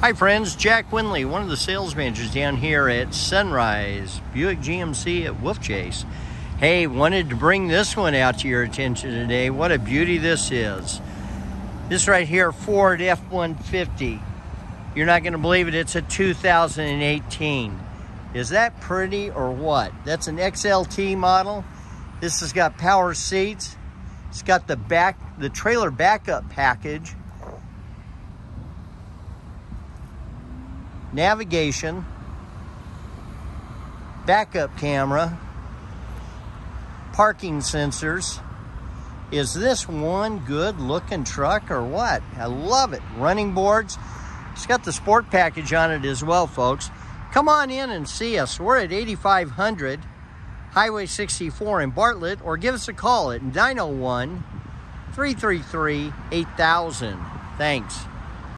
Hi friends, Jack Winley, one of the sales managers down here at Sunrise Buick GMC at Wolf Chase. Hey, wanted to bring this one out to your attention today. What a beauty this is. This right here, Ford F-150. You're not gonna believe it, it's a 2018. Is that pretty or what? That's an XLT model. This has got power seats. It's got the back, the trailer backup package. Navigation, backup camera, parking sensors. Is this one good looking truck or what? I love it. Running boards. It's got the sport package on it as well, folks. Come on in and see us. We're at 8500 Highway 64 in Bartlett or give us a call at 901 333 8000. Thanks.